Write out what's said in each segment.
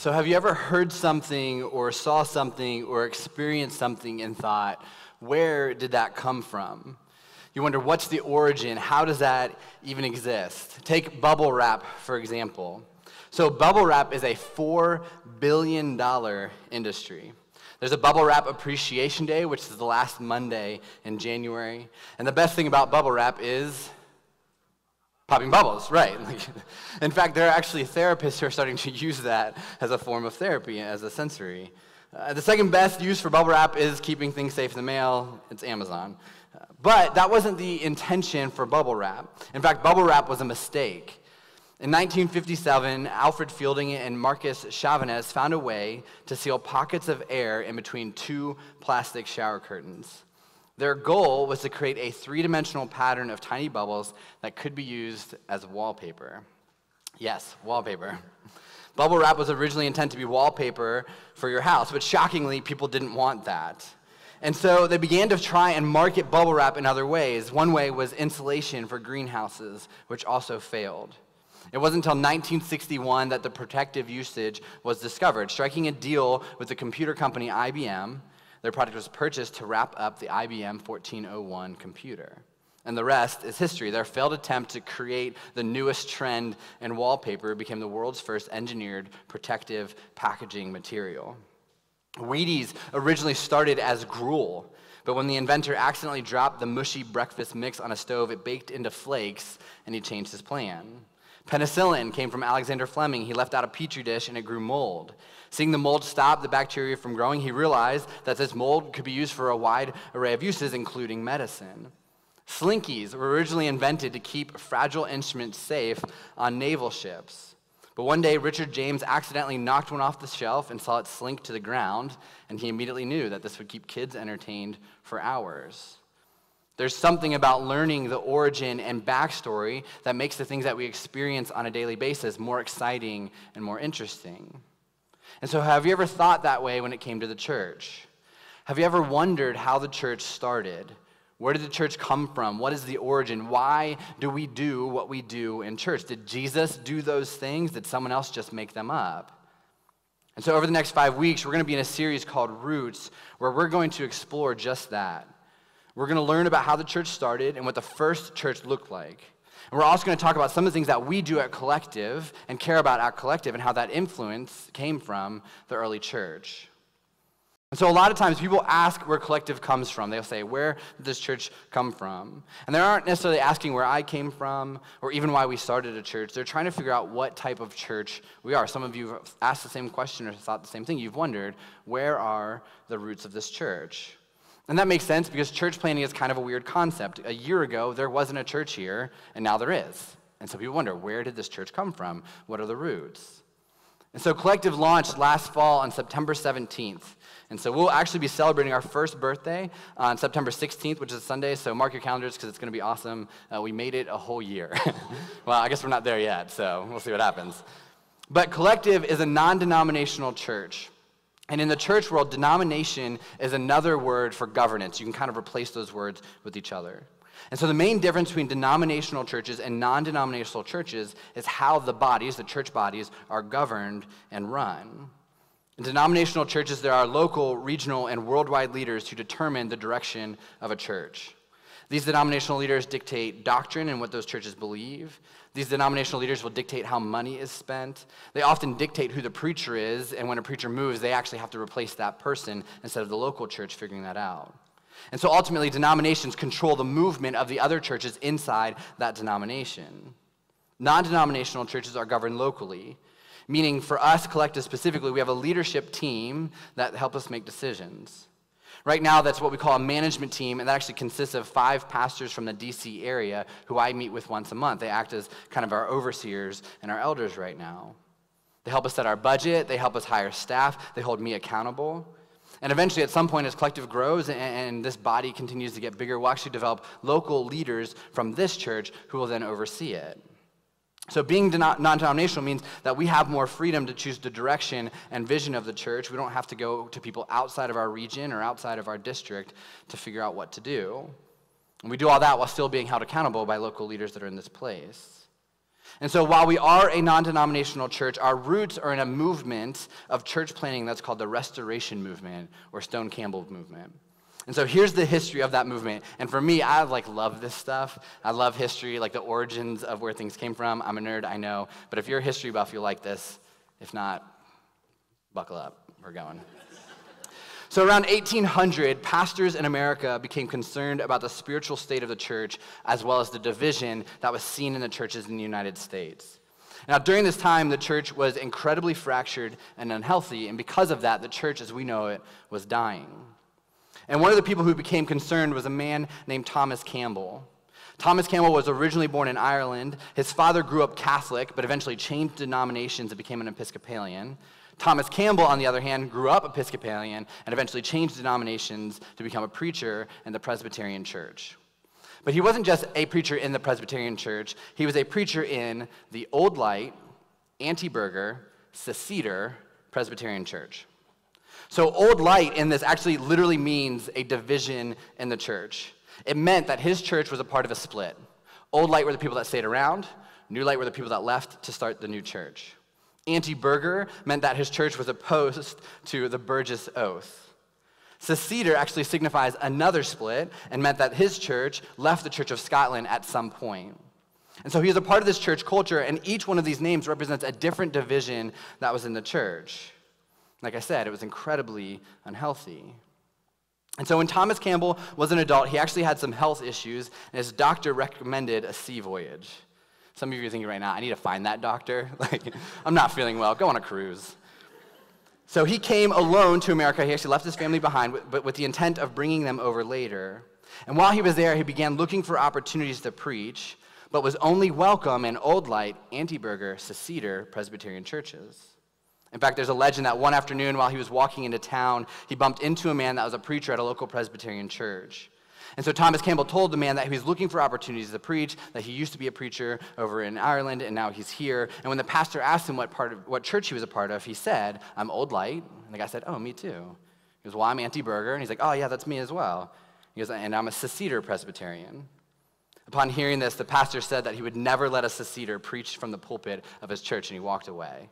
So, have you ever heard something or saw something or experienced something and thought, where did that come from? You wonder, what's the origin? How does that even exist? Take bubble wrap, for example. So, bubble wrap is a $4 billion industry. There's a Bubble Wrap Appreciation Day, which is the last Monday in January. And the best thing about bubble wrap is popping bubbles, right. in fact, there are actually therapists who are starting to use that as a form of therapy, as a sensory. Uh, the second best use for bubble wrap is keeping things safe in the mail. It's Amazon. Uh, but that wasn't the intention for bubble wrap. In fact, bubble wrap was a mistake. In 1957, Alfred Fielding and Marcus Chavannes found a way to seal pockets of air in between two plastic shower curtains. Their goal was to create a three dimensional pattern of tiny bubbles that could be used as wallpaper. Yes, wallpaper. Bubble wrap was originally intended to be wallpaper for your house, but shockingly, people didn't want that. And so they began to try and market bubble wrap in other ways. One way was insulation for greenhouses, which also failed. It wasn't until 1961 that the protective usage was discovered, striking a deal with the computer company IBM. Their product was purchased to wrap up the IBM 1401 computer. And the rest is history. Their failed attempt to create the newest trend in wallpaper became the world's first engineered protective packaging material. Wheaties originally started as gruel, but when the inventor accidentally dropped the mushy breakfast mix on a stove, it baked into flakes, and he changed his plan. Penicillin came from Alexander Fleming. He left out a petri dish and it grew mold. Seeing the mold stop the bacteria from growing, he realized that this mold could be used for a wide array of uses, including medicine. Slinkies were originally invented to keep fragile instruments safe on naval ships. But one day, Richard James accidentally knocked one off the shelf and saw it slink to the ground, and he immediately knew that this would keep kids entertained for hours. There's something about learning the origin and backstory that makes the things that we experience on a daily basis more exciting and more interesting. And so, have you ever thought that way when it came to the church? Have you ever wondered how the church started? Where did the church come from? What is the origin? Why do we do what we do in church? Did Jesus do those things? Did someone else just make them up? And so, over the next five weeks, we're going to be in a series called Roots, where we're going to explore just that. We're going to learn about how the church started and what the first church looked like. And we're also going to talk about some of the things that we do at Collective and care about at Collective and how that influence came from the early church. And so, a lot of times people ask where Collective comes from. They'll say, Where did this church come from? And they aren't necessarily asking where I came from or even why we started a church. They're trying to figure out what type of church we are. Some of you have asked the same question or thought the same thing. You've wondered, Where are the roots of this church? And that makes sense because church planting is kind of a weird concept. A year ago, there wasn't a church here, and now there is. And so people wonder, where did this church come from? What are the roots? And so Collective launched last fall on September 17th. And so we'll actually be celebrating our first birthday on September 16th, which is a Sunday. So mark your calendars because it's going to be awesome. Uh, we made it a whole year. well, I guess we're not there yet, so we'll see what happens. But Collective is a non denominational church. And in the church world, denomination is another word for governance. You can kind of replace those words with each other. And so the main difference between denominational churches and non denominational churches is how the bodies, the church bodies, are governed and run. In denominational churches, there are local, regional, and worldwide leaders who determine the direction of a church. These denominational leaders dictate doctrine and what those churches believe. These denominational leaders will dictate how money is spent. They often dictate who the preacher is, and when a preacher moves, they actually have to replace that person instead of the local church figuring that out. And so ultimately, denominations control the movement of the other churches inside that denomination. Non denominational churches are governed locally, meaning for us, collective specifically, we have a leadership team that help us make decisions. Right now, that's what we call a management team, and that actually consists of five pastors from the DC area who I meet with once a month. They act as kind of our overseers and our elders right now. They help us set our budget, they help us hire staff, they hold me accountable. And eventually, at some point, as collective grows and, and this body continues to get bigger, we'll actually develop local leaders from this church who will then oversee it. So, being non denominational means that we have more freedom to choose the direction and vision of the church. We don't have to go to people outside of our region or outside of our district to figure out what to do. And we do all that while still being held accountable by local leaders that are in this place. And so, while we are a non denominational church, our roots are in a movement of church planting that's called the Restoration Movement or Stone Campbell Movement. And so here's the history of that movement. And for me, I like love this stuff. I love history, like the origins of where things came from. I'm a nerd, I know. But if you're a history buff, you'll like this. If not, buckle up. We're going. So, around 1800, pastors in America became concerned about the spiritual state of the church as well as the division that was seen in the churches in the United States. Now, during this time, the church was incredibly fractured and unhealthy, and because of that, the church as we know it was dying. And one of the people who became concerned was a man named Thomas Campbell. Thomas Campbell was originally born in Ireland. His father grew up Catholic, but eventually changed denominations and became an Episcopalian. Thomas Campbell, on the other hand, grew up Episcopalian and eventually changed denominations to become a preacher in the Presbyterian Church. But he wasn't just a preacher in the Presbyterian Church, he was a preacher in the Old Light, Anti-Burgher, Seceder Presbyterian Church. So, Old Light in this actually literally means a division in the church. It meant that his church was a part of a split. Old Light were the people that stayed around, New Light were the people that left to start the new church. Anti Burgher meant that his church was opposed to the Burgess Oath. Seceder actually signifies another split and meant that his church left the Church of Scotland at some point. And so he was a part of this church culture, and each one of these names represents a different division that was in the church. Like I said, it was incredibly unhealthy. And so when Thomas Campbell was an adult, he actually had some health issues, and his doctor recommended a sea voyage. Some of you are thinking right now, I need to find that doctor. Like, I'm not feeling well. Go on a cruise. So he came alone to America. He actually left his family behind, but with the intent of bringing them over later. And while he was there, he began looking for opportunities to preach, but was only welcome in Old Light, Anti Burgher, Seceder Presbyterian churches. In fact, there's a legend that one afternoon while he was walking into town, he bumped into a man that was a preacher at a local Presbyterian church. And so Thomas Campbell told the man that he was looking for opportunities to preach, that he used to be a preacher over in Ireland, and now he's here. And when the pastor asked him what, part of, what church he was a part of, he said, I'm Old Light. And the guy said, Oh, me too. He goes, Well, I'm Anti-Burgher. And he's like, Oh, yeah, that's me as well. He goes, And I'm a Seceder Presbyterian. Upon hearing this, the pastor said that he would never let a Seceder preach from the pulpit of his church, and he walked away.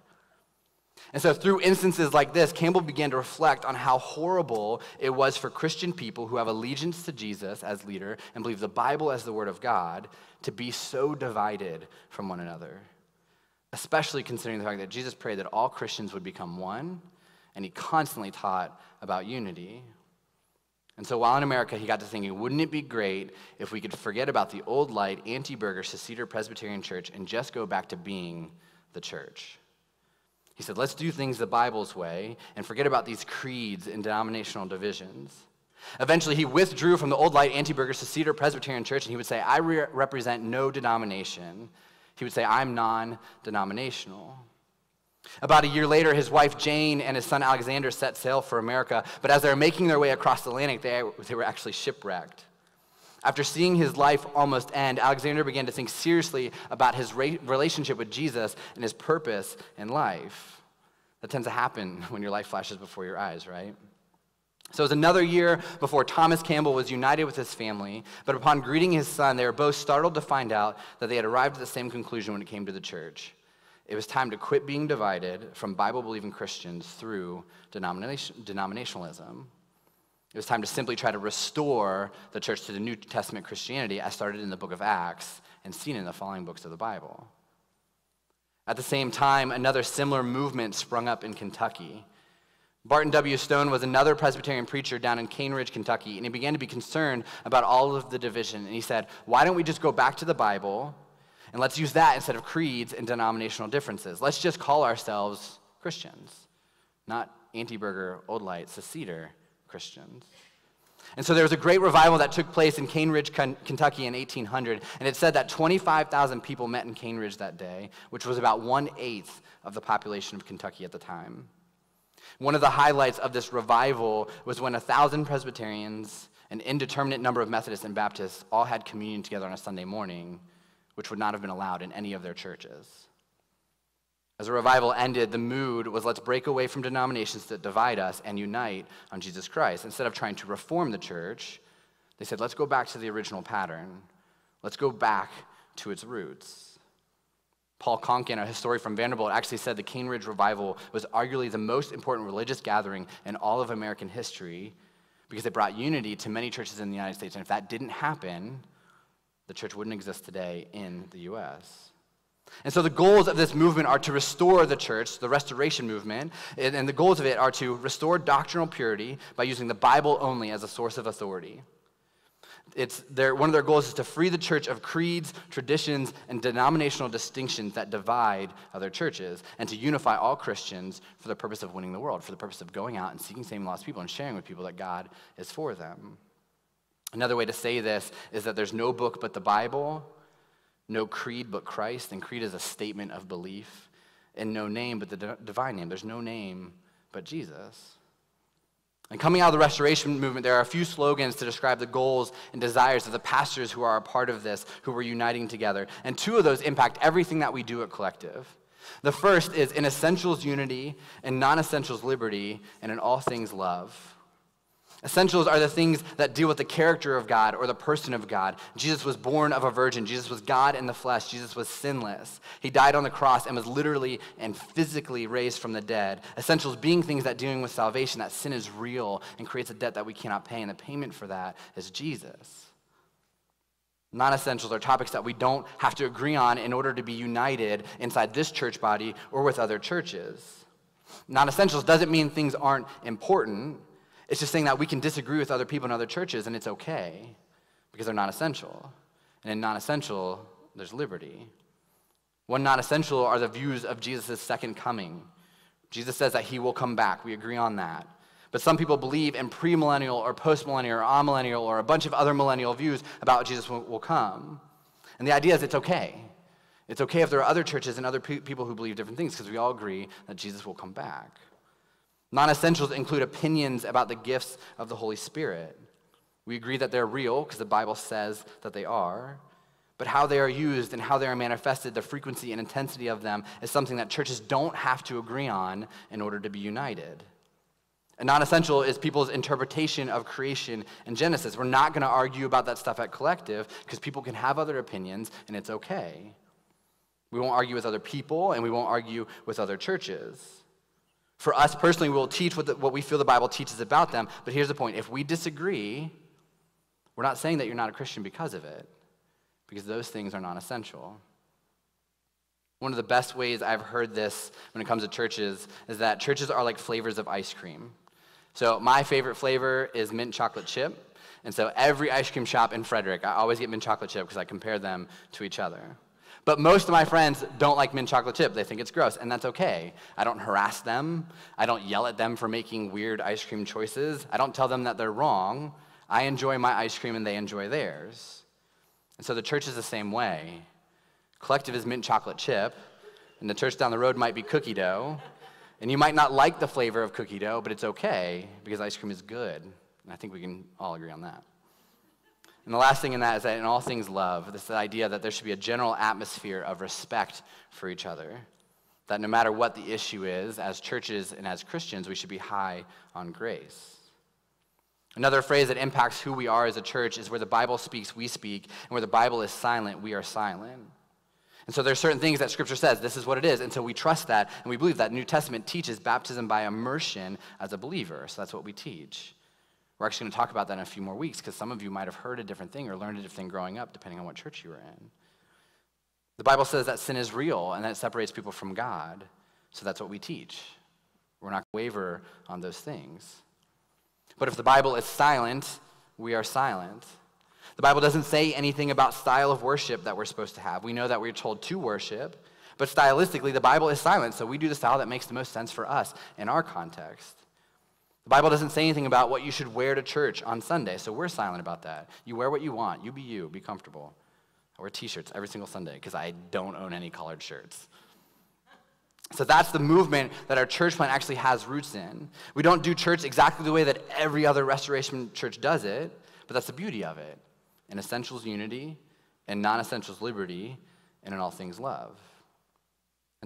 And so, through instances like this, Campbell began to reflect on how horrible it was for Christian people who have allegiance to Jesus as leader and believe the Bible as the Word of God to be so divided from one another. Especially considering the fact that Jesus prayed that all Christians would become one, and he constantly taught about unity. And so, while in America, he got to thinking, wouldn't it be great if we could forget about the old light, anti Burgher, Seceder Presbyterian Church and just go back to being the church? He said, let's do things the Bible's way and forget about these creeds and denominational divisions. Eventually, he withdrew from the Old Light Anti-Burgher Seceder Presbyterian Church and he would say, I re- represent no denomination. He would say, I'm non denominational. About a year later, his wife Jane and his son Alexander set sail for America, but as they were making their way across the Atlantic, they, they were actually shipwrecked. After seeing his life almost end, Alexander began to think seriously about his relationship with Jesus and his purpose in life. That tends to happen when your life flashes before your eyes, right? So it was another year before Thomas Campbell was united with his family, but upon greeting his son, they were both startled to find out that they had arrived at the same conclusion when it came to the church. It was time to quit being divided from Bible believing Christians through denomination, denominationalism. It was time to simply try to restore the church to the New Testament Christianity as started in the book of Acts and seen in the following books of the Bible. At the same time, another similar movement sprung up in Kentucky. Barton W. Stone was another Presbyterian preacher down in Cane Ridge, Kentucky, and he began to be concerned about all of the division. And he said, Why don't we just go back to the Bible and let's use that instead of creeds and denominational differences? Let's just call ourselves Christians, not anti Burgher, Old Light, Seceder Christians. And so there was a great revival that took place in Cane Ridge, Kentucky in 1800. And it said that 25,000 people met in Cane Ridge that day, which was about one eighth of the population of Kentucky at the time. One of the highlights of this revival was when a thousand Presbyterians, an indeterminate number of Methodists and Baptists all had communion together on a Sunday morning, which would not have been allowed in any of their churches. As the revival ended, the mood was let's break away from denominations that divide us and unite on Jesus Christ. Instead of trying to reform the church, they said, let's go back to the original pattern. Let's go back to its roots. Paul Conkin, a historian from Vanderbilt, actually said the Cane Ridge Revival was arguably the most important religious gathering in all of American history because it brought unity to many churches in the United States. And if that didn't happen, the church wouldn't exist today in the U.S. And so the goals of this movement are to restore the church, the restoration movement, and the goals of it are to restore doctrinal purity by using the Bible only as a source of authority. It's their, one of their goals is to free the church of creeds, traditions, and denominational distinctions that divide other churches, and to unify all Christians for the purpose of winning the world, for the purpose of going out and seeking saving lost people and sharing with people that God is for them. Another way to say this is that there's no book but the Bible, no creed but Christ, and creed is a statement of belief, and no name but the divine name. There's no name but Jesus. And coming out of the restoration movement, there are a few slogans to describe the goals and desires of the pastors who are a part of this, who were uniting together. And two of those impact everything that we do at Collective. The first is in essentials, unity, in non essentials, liberty, and in all things, love. Essentials are the things that deal with the character of God or the person of God. Jesus was born of a virgin. Jesus was God in the flesh. Jesus was sinless. He died on the cross and was literally and physically raised from the dead. Essentials being things that dealing with salvation, that sin is real and creates a debt that we cannot pay, and the payment for that is Jesus. Non essentials are topics that we don't have to agree on in order to be united inside this church body or with other churches. Non essentials doesn't mean things aren't important. It's just saying that we can disagree with other people in other churches and it's okay because they're not essential. And in non essential, there's liberty. One non essential are the views of Jesus' second coming. Jesus says that he will come back. We agree on that. But some people believe in premillennial or postmillennial or amillennial or a bunch of other millennial views about Jesus will, come. And the idea is it's okay. It's okay if there are other churches and other pe- people who believe different things because we all agree that Jesus will come back. Non essentials include opinions about the gifts of the Holy Spirit. We agree that they're real because the Bible says that they are. But how they are used and how they are manifested, the frequency and intensity of them, is something that churches don't have to agree on in order to be united. A non essential is people's interpretation of creation and Genesis. We're not going to argue about that stuff at Collective because people can have other opinions and it's okay. We won't argue with other people and we won't argue with other churches. For us personally, we'll teach what, the, what we feel the Bible teaches about them. But here's the point if we disagree, we're not saying that you're not a Christian because of it, because those things are non essential. One of the best ways I've heard this when it comes to churches is that churches are like flavors of ice cream. So, my favorite flavor is mint chocolate chip. And so, every ice cream shop in Frederick, I always get mint chocolate chip because I compare them to each other. But most of my friends don't like mint chocolate chip. They think it's gross, and that's okay. I don't harass them. I don't yell at them for making weird ice cream choices. I don't tell them that they're wrong. I enjoy my ice cream and they enjoy theirs. And so the church is the same way. Collective is mint chocolate chip, and the church down the road might be cookie dough. And you might not like the flavor of cookie dough, but it's okay because ice cream is good. And I think we can all agree on that. And the last thing in that is that in all things love, this idea that there should be a general atmosphere of respect for each other. That no matter what the issue is, as churches and as Christians, we should be high on grace. Another phrase that impacts who we are as a church is where the Bible speaks, we speak, and where the Bible is silent, we are silent. And so there's certain things that Scripture says, this is what it is. And so we trust that, and we believe that. New Testament teaches baptism by immersion as a believer. So that's what we teach. We're actually going to talk about that in a few more weeks because some of you might have heard a different thing or learned a different thing growing up, depending on what church you were in. The Bible says that sin is real and that it separates people from God. So that's what we teach. We're not going to waver on those things. But if the Bible is silent, we are silent. The Bible doesn't say anything about style of worship that we're supposed to have. We know that we're told to worship, but stylistically, the Bible is silent, so we do the style that makes the most sense for us in our context. The Bible doesn't say anything about what you should wear to church on Sunday, so we're silent about that. You wear what you want. You be you. Be comfortable. I wear t shirts every single Sunday because I don't own any collared shirts. So that's the movement that our church plant actually has roots in. We don't do church exactly the way that every other restoration church does it, but that's the beauty of it. In essentials, unity, in non essentials, liberty, and in all things, love.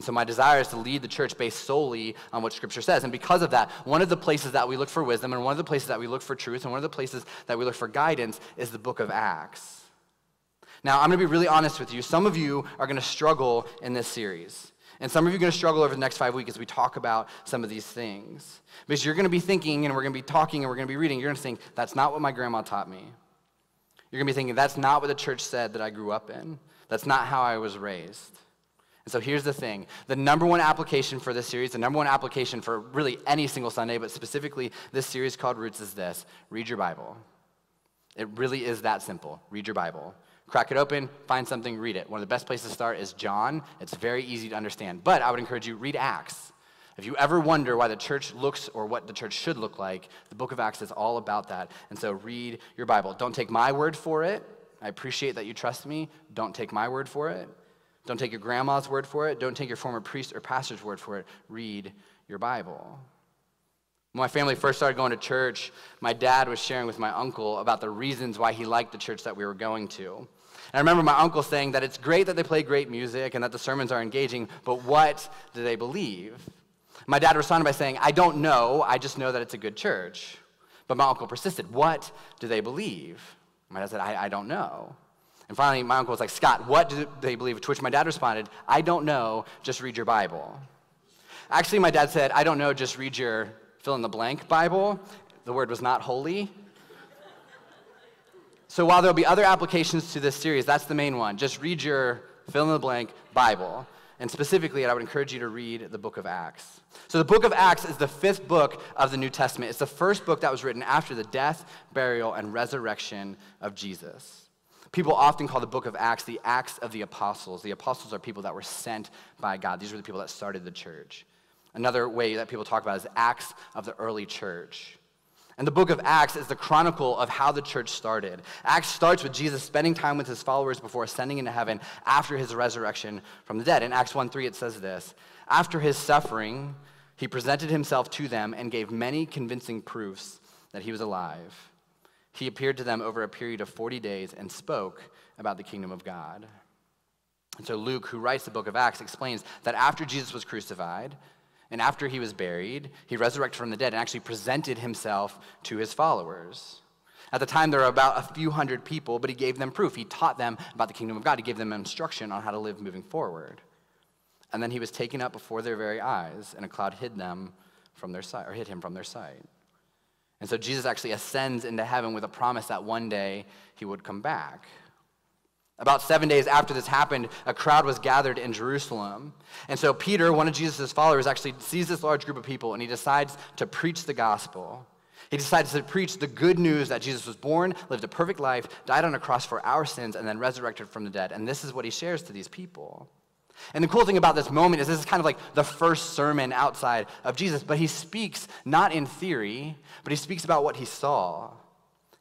And so my desire is to lead the church based solely on what Scripture says. And because of that, one of the places that we look for wisdom, and one of the places that we look for truth, and one of the places that we look for guidance is the book of Acts. Now, I'm going to be really honest with you. Some of you are going to struggle in this series. And some of you are going to struggle over the next five weeks as we talk about some of these things. Because you're going to be thinking, and we're going to be talking, and we're going to be reading, you're going to think, that's not what my grandma taught me. You're going to be thinking, that's not what the church said that I grew up in. That's not how I was raised. And so here's the thing the number one application for this series, the number one application for really any single Sunday, but specifically this series called Roots, is this read your Bible. It really is that simple. Read your Bible. Crack it open, find something, read it. One of the best places to start is John. It's very easy to understand. But I would encourage you, read Acts. If you ever wonder why the church looks or what the church should look like, the book of Acts is all about that. And so read your Bible. Don't take my word for it. I appreciate that you trust me. Don't take my word for it. Don't take your grandma's word for it. Don't take your former priest or pastor's word for it. Read your Bible. When my family first started going to church, my dad was sharing with my uncle about the reasons why he liked the church that we were going to. And I remember my uncle saying that it's great that they play great music and that the sermons are engaging, but what do they believe? My dad responded by saying, I don't know, I just know that it's a good church. But my uncle persisted, What do they believe? My dad said, I, I don't know. And finally, my uncle was like, Scott, what do they believe? To which my dad responded, I don't know, just read your Bible. Actually, my dad said, I don't know, just read your fill in the blank Bible. The word was not holy. So while there'll be other applications to this series, that's the main one. Just read your fill in the blank Bible. And specifically, I would encourage you to read the book of Acts. So, the book of Acts is the fifth book of the New Testament. It's the first book that was written after the death, burial, and resurrection of Jesus. People often call the book of Acts the Acts of the Apostles. The apostles are people that were sent by God, these were the people that started the church. Another way that people talk about is Acts of the early church. And the book of Acts is the chronicle of how the church started. Acts starts with Jesus spending time with his followers before ascending into heaven after his resurrection from the dead. In Acts 1 3, it says this After his suffering, he presented himself to them and gave many convincing proofs that he was alive. He appeared to them over a period of 40 days and spoke about the kingdom of God. And so Luke, who writes the book of Acts, explains that after Jesus was crucified, and after he was buried, he resurrected from the dead and actually presented himself to his followers. At the time, there were about a few hundred people, but he gave them proof. He taught them about the kingdom of God. He gave them instruction on how to live moving forward. And then he was taken up before their very eyes, and a cloud hid them from their sight, or hid him from their sight. And so Jesus actually ascends into heaven with a promise that one day he would come back. About seven days after this happened, a crowd was gathered in Jerusalem. And so Peter, one of Jesus' followers, actually sees this large group of people and he decides to preach the gospel. He decides to preach the good news that Jesus was born, lived a perfect life, died on a cross for our sins, and then resurrected from the dead. And this is what he shares to these people. And the cool thing about this moment is this is kind of like the first sermon outside of Jesus, but he speaks not in theory, but he speaks about what he saw.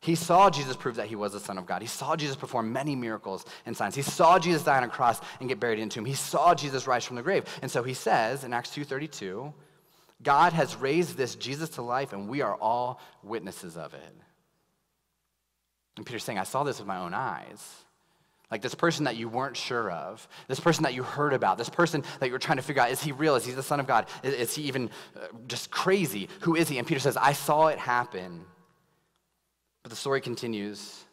He saw Jesus prove that he was the Son of God. He saw Jesus perform many miracles and signs. He saw Jesus die on a cross and get buried in a tomb. He saw Jesus rise from the grave. And so he says in Acts 2.32, God has raised this Jesus to life, and we are all witnesses of it. And Peter's saying, I saw this with my own eyes. Like this person that you weren't sure of, this person that you heard about, this person that you were trying to figure out, is he real? Is he the Son of God? Is, is he even uh, just crazy? Who is he? And Peter says, I saw it happen. But the story continues.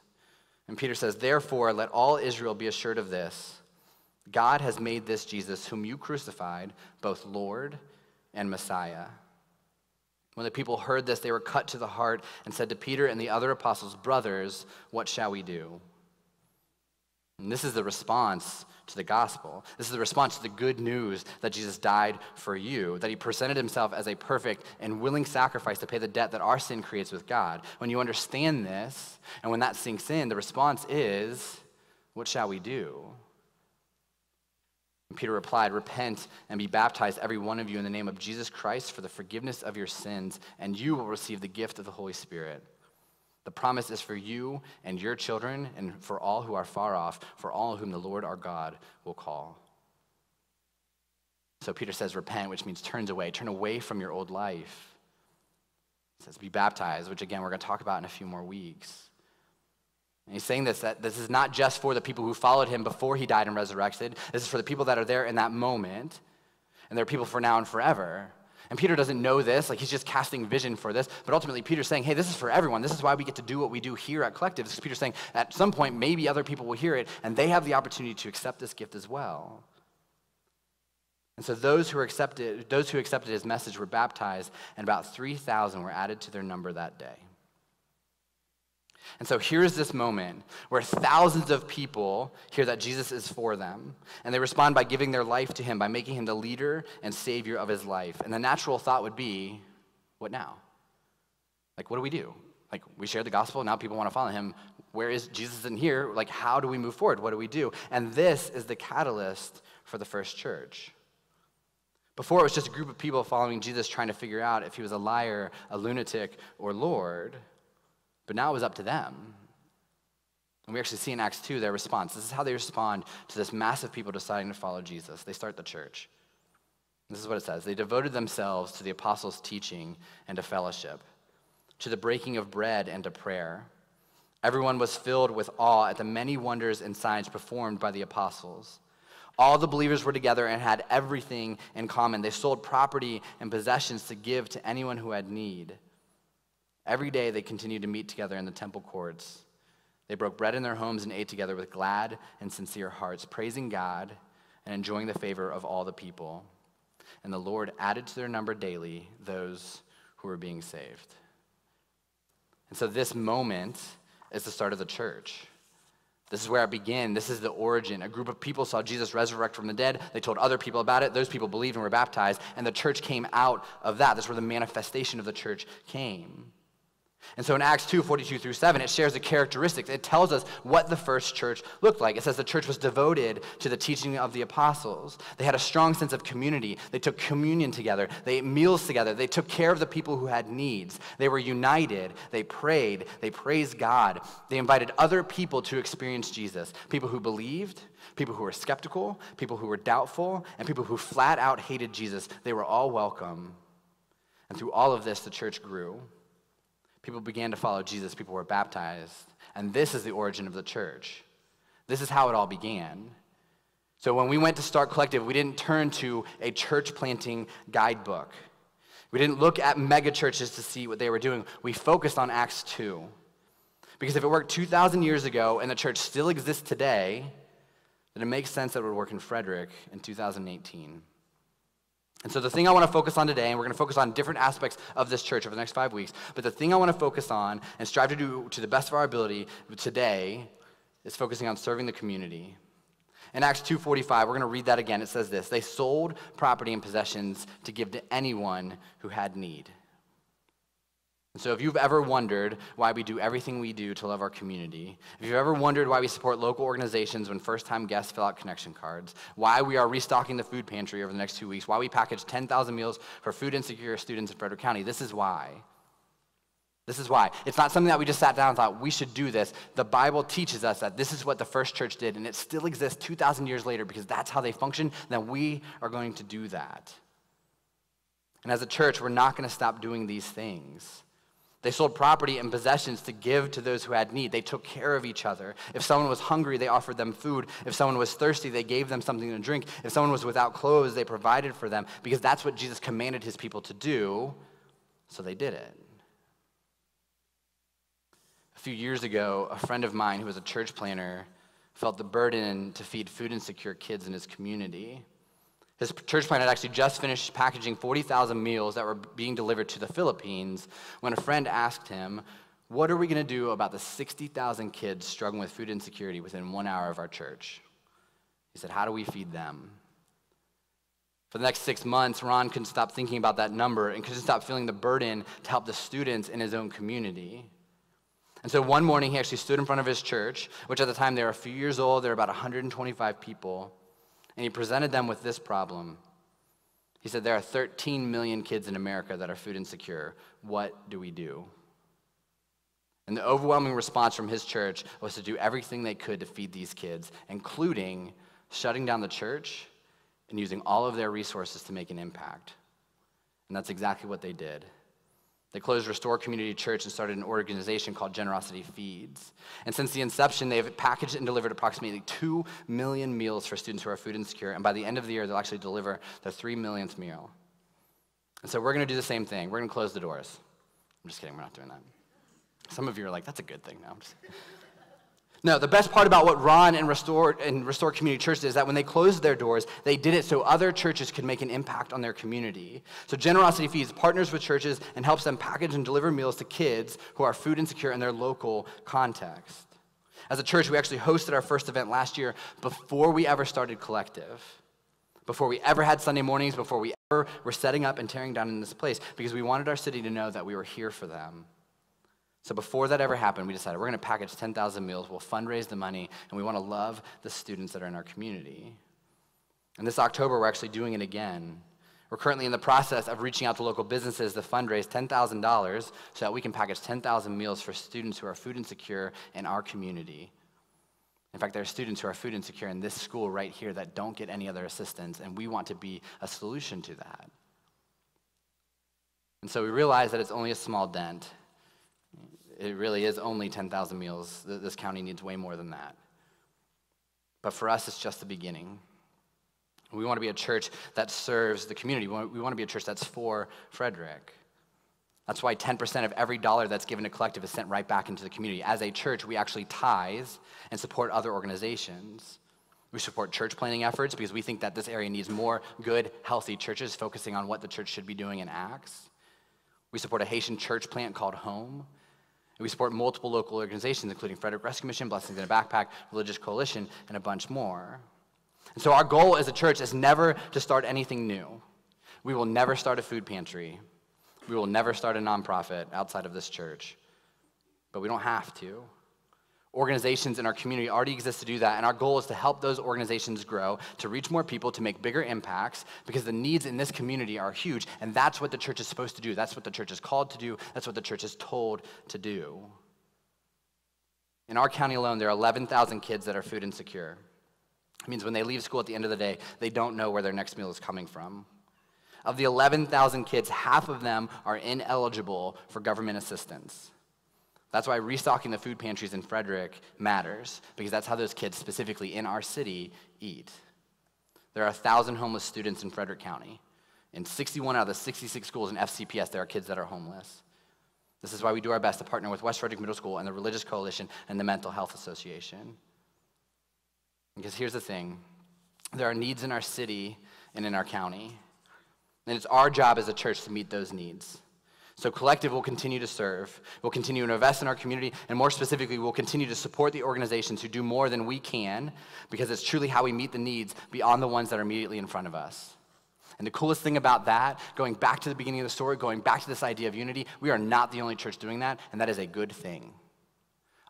And Peter says, Therefore, let all Israel be assured of this God has made this Jesus, whom you crucified, both Lord and Messiah. When the people heard this, they were cut to the heart and said to Peter and the other apostles, Brothers, what shall we do? And this is the response to the gospel. This is the response to the good news that Jesus died for you, that he presented himself as a perfect and willing sacrifice to pay the debt that our sin creates with God. When you understand this, and when that sinks in, the response is, What shall we do? And Peter replied, Repent and be baptized, every one of you, in the name of Jesus Christ for the forgiveness of your sins, and you will receive the gift of the Holy Spirit. The promise is for you and your children, and for all who are far off, for all whom the Lord our God will call. So Peter says, repent, which means turns away. Turn away from your old life. He says, be baptized, which again, we're going to talk about in a few more weeks. And he's saying this that this is not just for the people who followed him before he died and resurrected. This is for the people that are there in that moment. And there are people for now and forever. And Peter doesn't know this, like he's just casting vision for this. But ultimately, Peter's saying, hey, this is for everyone. This is why we get to do what we do here at Collective. This is Peter saying, at some point, maybe other people will hear it, and they have the opportunity to accept this gift as well. And so those who accepted, those who accepted his message were baptized, and about 3,000 were added to their number that day. And so here's this moment where thousands of people hear that Jesus is for them, and they respond by giving their life to him, by making him the leader and savior of his life. And the natural thought would be, what now? Like, what do we do? Like, we share the gospel, now people want to follow him. Where is Jesus in here? Like, how do we move forward? What do we do? And this is the catalyst for the first church. Before, it was just a group of people following Jesus trying to figure out if he was a liar, a lunatic, or Lord. But now it was up to them. And we actually see in Acts 2 their response. This is how they respond to this massive people deciding to follow Jesus. They start the church. This is what it says They devoted themselves to the apostles' teaching and to fellowship, to the breaking of bread and to prayer. Everyone was filled with awe at the many wonders and signs performed by the apostles. All the believers were together and had everything in common. They sold property and possessions to give to anyone who had need. Every day they continued to meet together in the temple courts. They broke bread in their homes and ate together with glad and sincere hearts, praising God and enjoying the favor of all the people. And the Lord added to their number daily those who were being saved. And so this moment is the start of the church. This is where it began. This is the origin. A group of people saw Jesus resurrect from the dead. They told other people about it. Those people believed and were baptized. And the church came out of that. That's where the manifestation of the church came. And so in Acts 2 42 through 7, it shares the characteristics. It tells us what the first church looked like. It says the church was devoted to the teaching of the apostles. They had a strong sense of community. They took communion together. They ate meals together. They took care of the people who had needs. They were united. They prayed. They praised God. They invited other people to experience Jesus people who believed, people who were skeptical, people who were doubtful, and people who flat out hated Jesus. They were all welcome. And through all of this, the church grew. People began to follow Jesus, people were baptized. And this is the origin of the church. This is how it all began. So when we went to Start Collective, we didn't turn to a church planting guidebook. We didn't look at mega churches to see what they were doing. We focused on Acts 2. Because if it worked 2,000 years ago and the church still exists today, then it makes sense that it would work in Frederick in 2018. And so, the thing I want to focus on today, and we're going to focus on different aspects of this church over the next five weeks, but the thing I want to focus on and strive to do to the best of our ability today is focusing on serving the community. In Acts 2:45, we're going to read that again. It says this: They sold property and possessions to give to anyone who had need. And so, if you've ever wondered why we do everything we do to love our community, if you've ever wondered why we support local organizations when first time guests fill out connection cards, why we are restocking the food pantry over the next two weeks, why we package 10,000 meals for food insecure students in Frederick County, this is why. This is why. It's not something that we just sat down and thought we should do this. The Bible teaches us that this is what the first church did, and it still exists 2,000 years later because that's how they function. Then we are going to do that. And as a church, we're not going to stop doing these things. They sold property and possessions to give to those who had need. They took care of each other. If someone was hungry, they offered them food. If someone was thirsty, they gave them something to drink. If someone was without clothes, they provided for them because that's what Jesus commanded his people to do. So they did it. A few years ago, a friend of mine who was a church planter felt the burden to feed food insecure kids in his community. His church plant had actually just finished packaging 40,000 meals that were being delivered to the Philippines when a friend asked him, What are we going to do about the 60,000 kids struggling with food insecurity within one hour of our church? He said, How do we feed them? For the next six months, Ron couldn't stop thinking about that number and couldn't stop feeling the burden to help the students in his own community. And so one morning, he actually stood in front of his church, which at the time they were a few years old, there were about 125 people and he presented them with this problem. He said, There are 13 million kids in America that are food insecure. What do we do? And the overwhelming response from his church was to do everything they could to feed these kids, including shutting down the church and using all of their resources to make an impact. And that's exactly what they did. They closed Restore Community Church and started an organization called Generosity Feeds. And since the inception, they've packaged and delivered approximately 2 million meals for students who are food insecure. And by the end of the year, they'll actually deliver their 3 millionth meal. And so we're going to do the same thing. We're going to close the doors. I'm just kidding, we're not doing that. Some of you are like, that's a good thing. No, no, the best part about what Ron and Restore and Restore Community Church did is that when they closed their doors, they did it so other churches could make an impact on their community. So Generosity Feeds partners with churches and helps them package and deliver meals to kids who are food insecure in their local context. As a church, we actually hosted our first event last year before we ever started Collective, before we ever had Sunday mornings, before we ever were setting up and tearing down in this place, because we wanted our city to know that we were here for them. So before that ever happened, we decided we're going to package 10,000 meals, we'll fundraise the money, and we want to love the students that are in our community. And this October, we're actually doing it again. We're currently in the process of reaching out to local businesses to fundraise $10,000 so that we can package 10,000 meals for students who are food insecure in our community. In fact, there are students who are food insecure in this school right here that don't get any other assistance, and we want to be a solution to that. And so we realize that it's only a small dent, it really is only 10,000 meals. This county needs way more than that. But for us, it's just the beginning. We want to be a church that serves the community. We want to be a church that's for Frederick. That's why 10% of every dollar that's given to collective is sent right back into the community. As a church, we actually tithe and support other organizations. We support church planting efforts because we think that this area needs more good, healthy churches focusing on what the church should be doing in Acts. We support a Haitian church plant called Home. And we support multiple local organizations, including Frederick Rescue Mission, Blessings in a Backpack, Religious Coalition, and a bunch more. And so our goal as a church is never to start anything new. We will never start a food pantry. We will never start a nonprofit outside of this church. But we don't have to organizations in our community already exist to do that. And our goal is to help those organizations grow, to reach more people, to make bigger impacts, because the needs in this community are huge. And that's what the church is supposed to do. That's what the church is called to do. That's what the church is told to do. In our county alone, there are 11,000 kids that are food insecure. It means when they leave school at the end of the day, they don't know where their next meal is coming from. Of the 11,000 kids, half of them are ineligible for government assistance. That's why restocking the food pantries in Frederick matters, because that's how those kids, specifically in our city, eat. There are 1,000 homeless students in Frederick County. In 61 out of the 66 schools in FCPS, there are kids that are homeless. This is why we do our best to partner with West Frederick Middle School and the Religious Coalition and the Mental Health Association. Because here's the thing there are needs in our city and in our county, and it's our job as a church to meet those needs. So, Collective will continue to serve. We'll continue to invest in our community, and more specifically, we'll continue to support the organizations who do more than we can because it's truly how we meet the needs beyond the ones that are immediately in front of us. And the coolest thing about that, going back to the beginning of the story, going back to this idea of unity, we are not the only church doing that, and that is a good thing.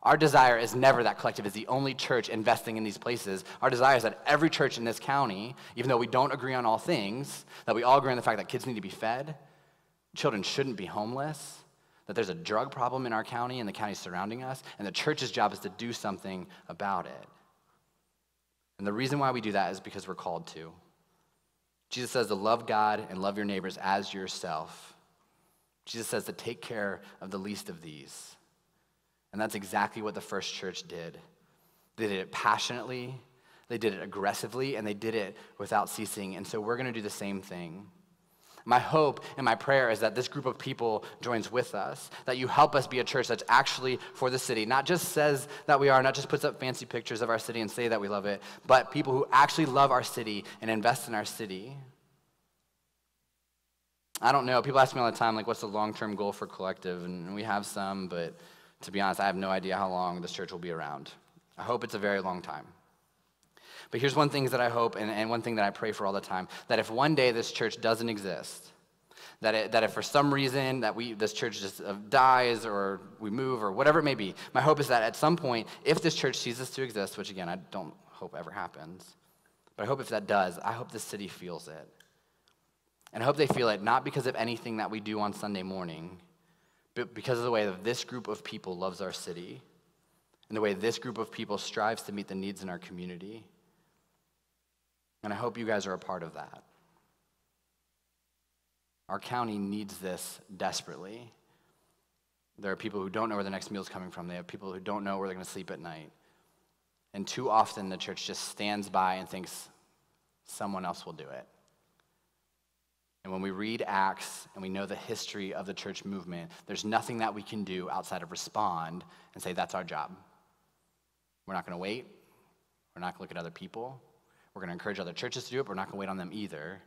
Our desire is never that Collective is the only church investing in these places. Our desire is that every church in this county, even though we don't agree on all things, that we all agree on the fact that kids need to be fed, children shouldn't be homeless, that there's a drug problem in our county and the counties surrounding us, and the church's job is to do something about it. And the reason why we do that is because we're called to. Jesus says to love God and love your neighbors as yourself. Jesus says to take care of the least of these. And that's exactly what the first church did. They did it passionately, they did it aggressively, and they did it without ceasing. And so we're going to do the same thing. My hope and my prayer is that this group of people joins with us, that you help us be a church that's actually for the city, not just says that we are, not just puts up fancy pictures of our city and say that we love it, but people who actually love our city and invest in our city. I don't know. People ask me all the time, like, what's the long term goal for Collective? And we have some, but to be honest, I have no idea how long this church will be around. I hope it's a very long time. But here's one thing that I hope and, and one thing that I pray for all the time that if one day this church doesn't exist, that, it, that if for some reason that we this church just uh, dies or we move or whatever it may be my hope is that at some point if this church ceases to exist which again i don't hope ever happens but i hope if that does i hope the city feels it. And i hope they feel it not because of anything that we do on sunday morning but because of the way that this group of people loves our city and the way this group of people strives to meet the needs in our community and I hope you guys are a part of that. Our county needs this desperately. There are people who don't know where the next meal is coming from. They have people who don't know where they're going to sleep at night. And too often the church just stands by and thinks someone else will do it. And when we read Acts and we know the history of the church movement, there's nothing that we can do outside of respond and say, that's our job. We're not going to wait. We're not going to look at other people. We're going to encourage other churches to do it, but we're not going to wait on them either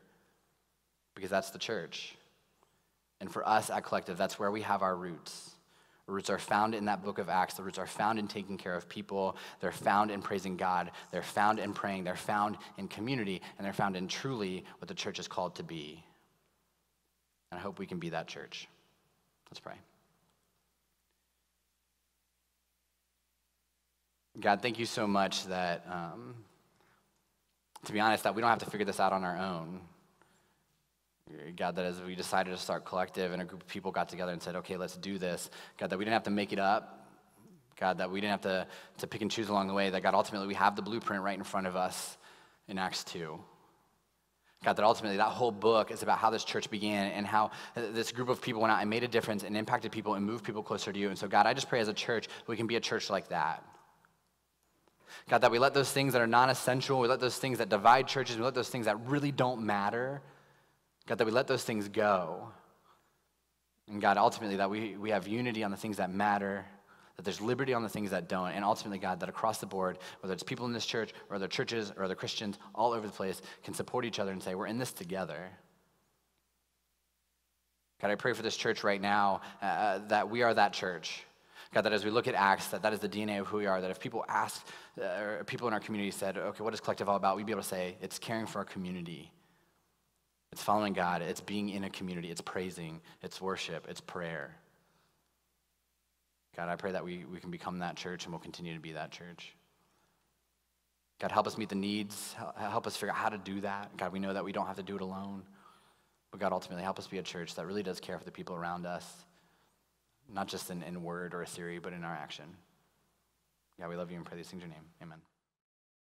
because that's the church. And for us at Collective, that's where we have our roots. The roots are found in that book of Acts. The roots are found in taking care of people. They're found in praising God. They're found in praying. They're found in community. And they're found in truly what the church is called to be. And I hope we can be that church. Let's pray. God, thank you so much that, um, to be honest, that we don't have to figure this out on our own. God, that as we decided to start collective and a group of people got together and said, okay, let's do this, God, that we didn't have to make it up. God, that we didn't have to, to pick and choose along the way, that God, ultimately we have the blueprint right in front of us in Acts 2. God, that ultimately that whole book is about how this church began and how this group of people went out and made a difference and impacted people and moved people closer to you. And so, God, I just pray as a church we can be a church like that. God, that we let those things that are non essential, we let those things that divide churches, we let those things that really don't matter, God, that we let those things go. And God, ultimately, that we, we have unity on the things that matter, that there's liberty on the things that don't, and ultimately, God, that across the board, whether it's people in this church or other churches or other Christians all over the place, can support each other and say, we're in this together. God, I pray for this church right now uh, that we are that church. God, that as we look at Acts, that that is the DNA of who we are. That if people ask, uh, or people in our community said, okay, what is Collective all about? We'd be able to say, it's caring for our community. It's following God. It's being in a community. It's praising. It's worship. It's prayer. God, I pray that we, we can become that church and we'll continue to be that church. God, help us meet the needs. Help us figure out how to do that. God, we know that we don't have to do it alone. But God, ultimately, help us be a church that really does care for the people around us, not just in, in word or a theory, but in our action. Yeah, we love you and pray these things in your name. Amen.